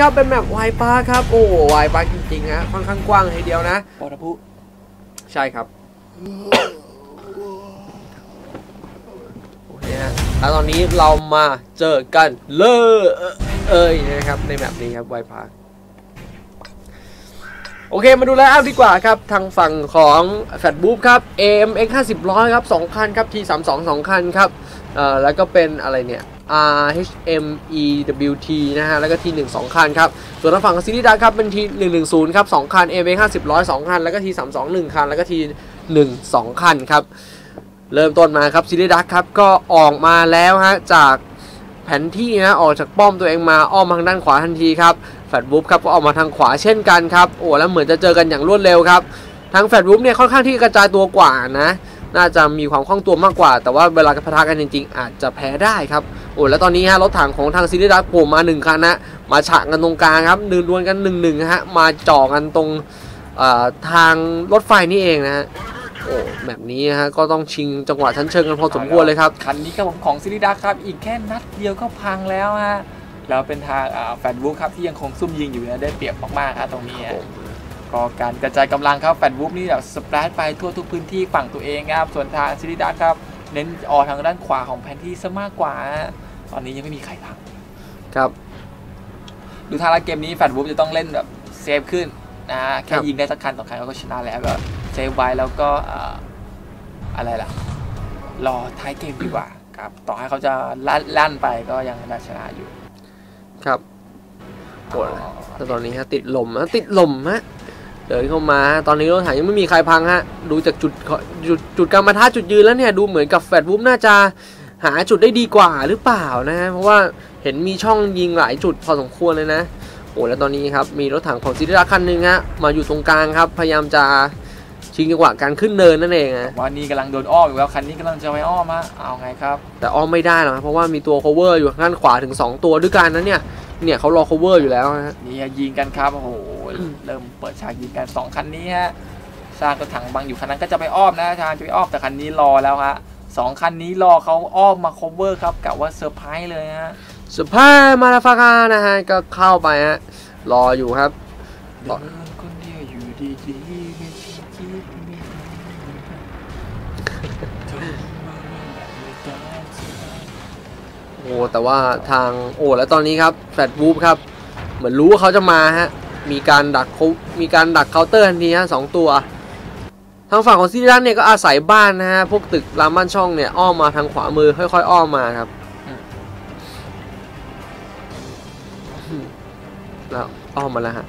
ครับเป็น map Wide Park ครับ โอ้ Wide Park จริงๆฮะค่อนข้างกว้างทีเดียวนะปอทพุใช่ครับโอเคฮะแล้วตอนนี้เรามาเจอกันเลยเอ้ยนะครับใน map นี้ครับ Wide Park โอเค มาดู lineup ดีกว่าครับ ทางฝั่งของแฟตบูฟครับ AMX 50ร้อยครับ 2 คันครับ T32 2 คันครับ เอ่อ แล้วก็เป็นอะไรเนี่ย RHMEWT นะฮะ แล้วก็ T1 2คันครับ ส่วนทางฝั่งซีรีส์ดาครับเป็น T110 ครับ2คัน AMX 50ร้อย2คัน แล้วก็ T32 1คัน แล้วก็ T1 2คันครับ เริ่มต้นมาครับซีรีส์ดักครับ ก็ออกมาแล้วฮะ จากแผนที่นะ ออกจากป้อมตัวเองมาอ้อมทางด้านขวาทันทีครับ แฟดบุ๊บครับก็ออกมาทางขวาเช่นกันครับ โอ้แล้วเหมือนจะเจอกันอย่างรวดเร็วครับ ทางแฟดบุ๊บเนี่ยค่อนข้างที่กระจายตัวกว่านะ น่าจะมีความคล่องตัวมากกว่า แต่ว่าเวลาปะทะกันจริงๆ อาจจะแพ้ได้ครับโอ้แล้วตอนนี้ฮะรถถังของทางซีรีส์ดักโผล่มาหนึ่งคันนะมาฉะกันตรงกลางครับดึงดวลกันหนึ่งหนึ่งฮะมาจ่อกันตรงเอ่อทางรถไฟนี่เองนะฮะโอ้แบบนี้ฮะก็ต้องชิงจังหวะชั้นเชิงกันพอสมควรเลยครับคันนี้ครับผมของซิลิดักครับอีกแค่นัดเดียวก็พังแล้วฮะแล้วเป็นทางแฟนวูฟครับที่ยังคงซุ่มยิงอยู่นะได้เปรียบมากๆครับตรงนี้ฮะ ก็การกระจายกำลังครับ Flash Wolves นี่แบบ spread ไปทั่วทุกพื้นที่ฝั่งตัวเองครับส่วนทาง Silly Ducks ครับเน้นออกทางด้านขวาของแผนที่ซะมากกว่าฮะตอนนี้ยังไม่มีใครพังครับ ดูทางละเกมนี้ Flash Wolves จะต้องเล่นแบบ safe ขึ้นนะฮะแค่ครับยิงได้สักคันสองคันเขาก็ชนะแล้วก็ safe ไว้แล้วก็เอ่ออะไรล่ะ รอท้ายเกมดีกว่าครับต่อให้เขาจะลั่นลั่นไปก็ยังน่าชนะอยู่ ครับโอ้แต่ตอนนี้ฮะติดลมฮะติดลมฮะ เดินเข้ามาฮะตอนนี้รถถังยังไม่มีใครพังฮะดูจากจุดจุดจุดการมาท่าจุดยืนแล้วเนี่ยดูเหมือนกับแฟดวูฟน่าจะหาจุดได้ดีกว่าหรือเปล่านะฮะเพราะว่าเห็นมีช่องยิงหลายจุดพอสมควรเลยนะโอ้แล้วตอนนี้ครับมีรถถังของซิริราคันหนึ่งฮะมาอยู่ตรงกลางครับพยายามจะชิงจังหวะการขึ้นเนินนั่นเองฮะว่านี่กำลังโดนอ้อมอยู่แล้วคันนี้กำลังจะไปอ้อมฮะเอาไงครับ แต่อ้อมไม่ได้หรอกครับเพราะว่ามีตัว cover อยู่ทางด้านขวาถึง 2 ตัวด้วยกันนั้นเนี่ยเนี่ยเขารอ cover อยู่แล้วนะฮะนี่ยิงกันครับโอ้โห เริ่มเปิดฉากยิงกันสองคันนี้ฮะซากรถถังบังอยู่คันนั้นก็จะไปอ้อมนะทางจะไปอ้อมแต่คันนี้รอแล้วฮะสองคันนี้รอเขาอ้อมมา cover ครับกะว่าเซอร์ไพรส์เลยฮะสุภาพมาลาฟากานะฮะก็เข้าไปฮะรออยู่ครับเดินคนเดียวอยู่ดีๆไม่คิดคิดไม่เธอมาแบบไม่ต้องเสียโอ้แต่ว่าทางโอ้แล้วตอนนี้ครับแฟดวูฟครับ เหมือนรู้ว่าเขาจะมาฮะ มีการดักเขามีการดักเคาน์เตอร์ทันทีฮะสองตัวทางฝั่งของซิริลันเนี่ยก็อาศัยบ้านนะฮะพวกตึกรามบ้านช่องเนี่ยอ้อมมาทางขวามือค่อยๆอ้อมมาครับแล้วอ้อมมาแล้วฮะ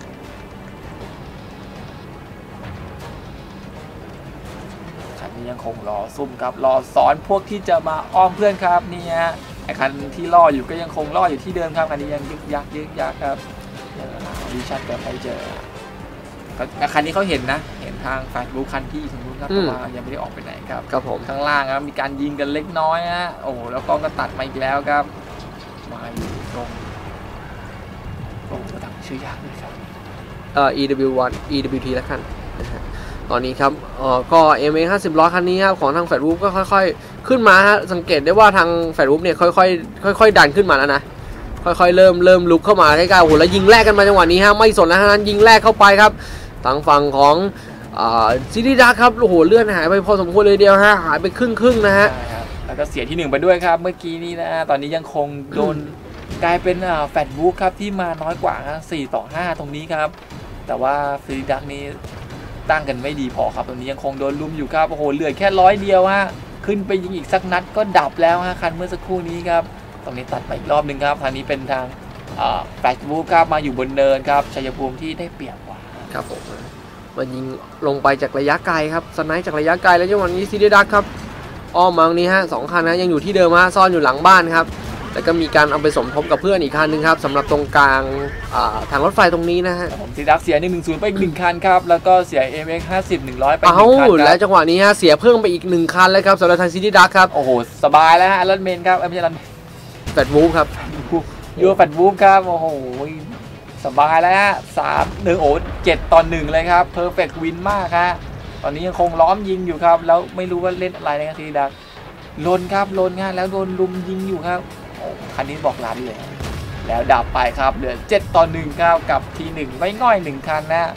คันนี้ยังคงรอซุ่มครับรอสอนพวกที่จะมาอ้อมเพื่อนครับนี่ฮะไอ้คันที่ล่ออยู่ก็ยังคงล่ออยู่ที่เดิมครับคันนี้ยังยึกยักยึกยักครับยังหา วิชั่นกันไม่เจอก็คันนี้เขาเห็นนะ เห็นทางแฟนบุ๊คันที่อยู่ตรงนู้นครับแต่ว่ายังไม่ได้ออกไปไหนครับครับผมข้างล่างครับมีการยิงกันเล็กน้อยฮะโอ้โหแล้วกล้องก็ตัดมาอีกแล้วครับ มาอยู่ตรงตรงระดับชื่อยากเลยครับเอ่อ EW1 EWT แล้วกันนะฮะตอนนี้ครับเอ่อก็ MA 50ล้อคันนี้ครับของทางแฟดวูฟก็ค่อย ๆ ขึ้นมาฮะสังเกตได้ว่าทางแฟดวูฟเนี่ยค่อยๆค่อย ๆ ดันขึ้นมาแล้วนะ ค่อยๆเริ่มเริ่มลุกเข้ามาใกล้ๆโอ้โหแล้วยิงแรกกันมาจังหวะนี้ฮะไม่สนแล้วทั้งนั้นยิงแรกเข้าไปครับทางฝั่งของซิตี้ดักครับโอ้โหเลื่อนหายไปพอสมควรเลยเดียวฮะหายไปครึ่งครึ่งๆนะฮะใช่ครับแล้วก็เสียที่หนึ่งไปด้วยครับ เมื่อกี้นี้นะตอนนี้ยังคงโดนกลายเป็นอ่าแฟดบุ๊กครับที่มาน้อยกว่าครับสี่ต่อห้าตรงนี้ครับ แต่ว่า Silly Ducks นี้ตั้งกันไม่ดีพอครับตรงนี้ยังคงโดนรุมอยู่ครับโอ้โหเหลือแค่ร้อยเดียวฮะขึ้นไปยิงอีกสักนัดก็ดับแล้วฮะคันเมื่อสักครู่นี้ครับ ตรงนี้ตัดมาอีกรอบหนึ่งครับ ทางนี้เป็นทางแฟดบุ๊กครับมาอยู่บนเนินครับชัยภูมิที่ได้เปรียบกว่าครับผมมันยิงลงไปจากระยะไกลครับ snipe จากระยะไกลแล้วจังหวะนี้ Silly Ducks ครับอ้อมมาตรงนี้ฮะสองคันนะยังอยู่ที่เดิมฮะซ่อนอยู่หลังบ้านครับแล้วก็มีการเอาไปสมทบกับเพื่อนอีกคันหนึ่งครับสำหรับตรงกลางอ่าทางรถไฟตรงนี้นะฮะผมซีดักเสีย1 1 0ไปอีกหนึ่งคันครับแล้วก็เสีย MX 50 100 ไปอีกหเอ้านึ่งคันคและรับจังหวะนี้ฮะเสียเพิ่มไปอีกหนึ่งคันเลยครับสำหรับทางซิตี้ดักครับโอ้โหสบายแล้วฮะรันเมนครับเอ้ยไม่ใช่รัน แฟดวูฟครับยูแฟตบูมครับ โอ้โห สบายแล้วฮะสามหนึ่งโอ้เจ็ดต่อหนึ่งเลยครับเพอร์เฟกต์วินมากฮะตอนนี้ยังคงล้อมยิงอยู่ครับ แล้วไม่รู้ว่าเล่นอะไรนะครับซีดักลนครับลนงานแล้วโดนลุมยิงอยู่ครับโอ้คันนี้บอกลาเลย แล้วดับไปครับเหลือ7ต่อ1ครับกับทีหนึ่งไม่ง่อย1คันนะ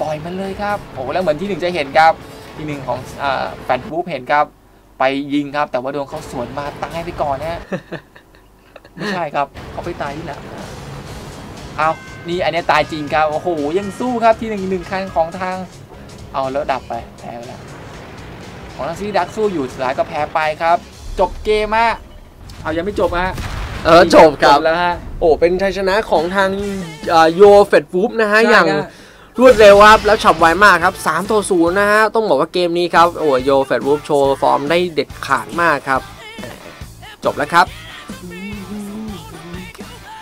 ปล่อยมันเลยครับโอ้แล้วเหมือนที่หนึ่งจะเห็นครับทีหนึ่งของอแฟนบูฟเห็นครับ ไปยิงครับ แต่ว่าโดนเขาสวนมาตายไปก่อนนะ ไม่ใช่ครับเขาไปตายที่หลังนะเอานี่อันเนี้ยตายจริงครับโอ้โหยังสู้ครับทีหนึ่งหนึ่งคันของทาง เอาแล้วดับไปแพ้ไปแล้วของทางซีรีดักสู้อยู่สุดท้ายก็แพ้ไปครับ จบเกมอะเอายังไม่จบฮะเออจบครับแล้วฮะโอ้เป็นชัยชนะของทางโยเฟดฟูปนะฮะใช่อย่างครับรวดเร็วครับ แล้วฉับไวมากครับ3ต่อ0นะฮะ ต้องบอกว่าเกมนี้ครับ โอ้โยเฟดฟูปโชว์ฟอร์มได้เด็ดขาดมากครับ จบแล้วครับ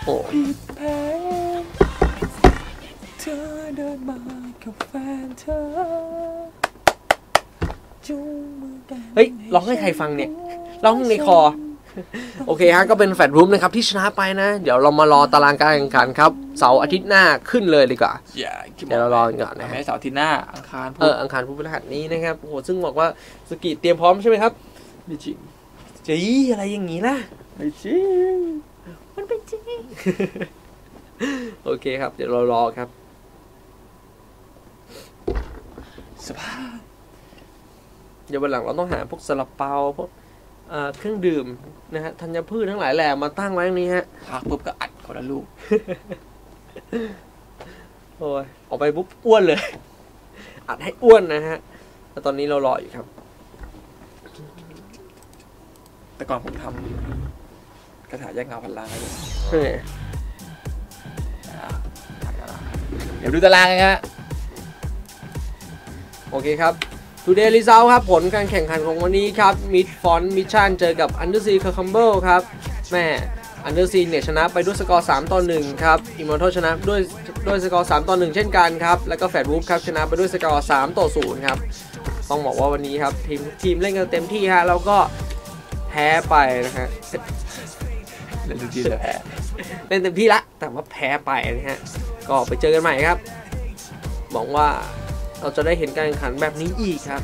โอ้ผิดแผนเธอเดินมากับแฟนเธอจูงมือกันเฮ้ยร้องให้ใครฟังเนี่ยร้องในคอ โอเคฮะก็เป็นแฟดรูมนะครับที่ชนะไปนะ เดี๋ยวเรามารอตารางการแข่งขันครับ เสาร์อาทิตย์หน้าขึ้นเลยดีกว่าอย่าเดี๋ยวเรารอกันก่อนนะแม้ฮะเสาร์อาที่หน้า อังคารพุเอธออังคารพุธพฤหัสนี้นะครับโอ้โหซึ่งบอกว่าสกีเตรียมพร้อมใช่ไหมครับไม่จริงจีอะไรอย่างงี้ล่ะไม่จริง โอเคครับ เดี๋ยวเรารอครับ สภาพ เดี๋ยววันหลังเราต้องหาพวกซาลาเปาพวกเอ่อเครื่องดื่มนะฮะธัญพืชทั้งหลายแหล่มาตั้งไว้ตรงนี้ฮะพักปุ๊บก็อัดคนละลูก โอ้ยออกไปปุ๊บอ้วนเลย อัดให้อ้วนนะฮะแต่ตอนนี้เรารออยู่ครับ แต่ก่อนผมทำ กระถาแยกเงาพันล้านเลยเฮ้ยอ่าถ่ายตารางเดี๋ยวดูตารางกันฮะโอเคครับ Today Result ครับ ผลการแข่งขันของวันนี้ครับ Mid Font Mission เจอกับ Undersea c u c u m b l e ครับ แม่ Undersea เนี่ยชนะไปด้วยสกอร์ 3 ต่อ 1 ครับ Immortal ชนะด้วยด้วยสกอร์ 3 ต่อ 1 เช่นกันครับ แล้วก็ Fat Wolf ครับ ชนะไปด้วยสกอร์ 3 ต่อ 0 ครับ ต้องบอกว่าวันนี้ครับ ทีมทีมเล่นกันเต็มที่ฮะแล้วก็แพ้ไปนะฮะ เล่นดูดีเลยแพ้เล่นเต็มที่ละแต่ว่าแพ้ไปนะฮะก็ไปเจอกันใหม่ครับหวังว่าเราจะได้เห็นการแข่งขันแบบนี้อีกครับ